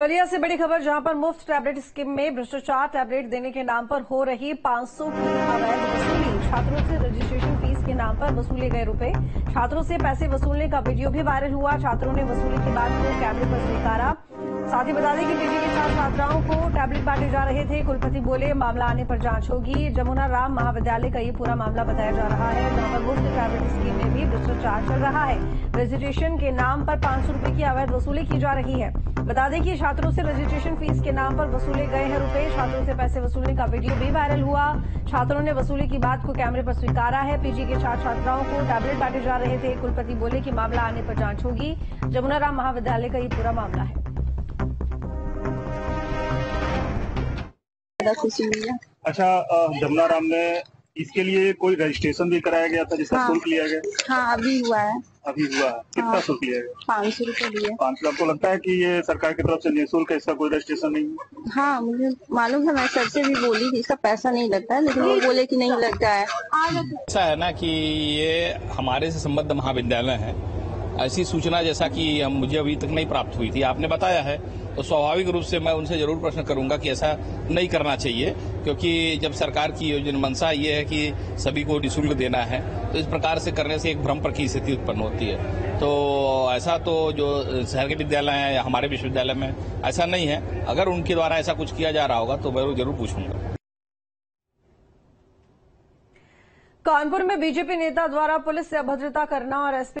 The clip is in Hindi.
बलिया से बड़ी खबर जहाँ पर मुफ़्त टैबलेट स्कीम में भ्रष्टाचार टैबलेट देने के नाम पर हो रही 500 की अवैध वसूली। छात्रों से रजिस्ट्रेशन फ़ीस के नाम पर वसूले गए रुपए। छात्रों से पैसे वसूलने का वीडियो भी वायरल हुआ। छात्रों ने वसूली के बाद को कैमरे पर स्वीकारा। साथ ही बता दें कि पीजी के साथ छात्राओं को टैबलेट बांटे जा रहे थे। कुलपति बोले, मामला आने पर जाँच होगी। जमुना राम महाविद्यालय का ये पूरा मामला बताया जा रहा है, जहाँ पर मुफ़्त टैबलेट स्कीम में भी भ्रष्टाचार चल रहा है। रजिस्ट्रेशन के नाम पर पाँच सौ की अवैध वसूली की जा रही है। बता दें कि छात्रों से रजिस्ट्रेशन फ़ीस के नाम पर वसूले गए हैं रुपए। छात्रों से पैसे वसूलने का वीडियो भी वायरल हुआ। छात्रों ने वसूली की बात को कैमरे पर स्वीकारा है। पीजी के छात्र छात्राओं को टैबलेट बांटे जा रहे थे। कुलपति बोले कि मामला आने पर जाँच होगी। जमुना राम महाविद्यालय का ये पूरा मामला है। है। अच्छा अ, जमुना राम ने इसके लिए कोई रजिस्ट्रेशन भी कराया गया था जिसका हाँ। शुल्क लिया गया? हाँ अभी हुआ है। अभी हुआ है। कितना हाँ। शुल्क लिया गया? पाँच सौ रुपये लिए पाँच सौ आपको लगता है कि ये सरकार की तरफ़ से निःशुल्क इसका कोई रजिस्ट्रेशन नहीं है? हाँ मुझे मालूम है मैं सर से भी बोली कि इसका पैसा नहीं लगता है लेकिन वो बोले की नहीं लगता है। ऐसा है ना की ये हमारे से संबद्ध महाविद्यालय है ऐसी सूचना जैसा कि हम मुझे अभी तक नहीं प्राप्त हुई थी। आपने बताया है तो स्वाभाविक रूप से मैं उनसे ज़रूर प्रश्न करूँगा कि ऐसा नहीं करना चाहिए, क्योंकि जब सरकार की योजना मंशा ये है कि सभी को निःशुल्क देना है तो इस प्रकार से करने से एक भ्रम पर की स्थिति उत्पन्न होती है। तो ऐसा तो जो शहर के विद्यालय हैं या हमारे विश्वविद्यालय में ऐसा नहीं है। अगर उनके द्वारा ऐसा कुछ किया जा रहा होगा तो मैं ज़रूर पूछूँगा। कानपुर में बीजेपी नेता द्वारा पुलिस से अभद्रता करना और एसपी